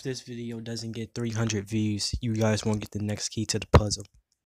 if this video doesn't get 300 views, you guys won't get the next key to the puzzle.